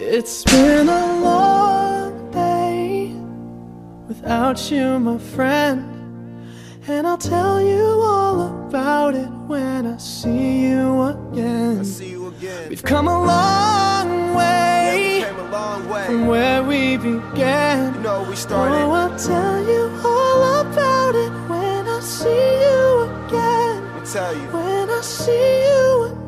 It's been a long day without you, my friend. And I'll tell you all about it when I see you again. I see you again. We've come a long way Yeah, a long way. from where we began. You know, we started. Oh, I'll tell you all about it when I see you again. Let me tell you. When I see you again.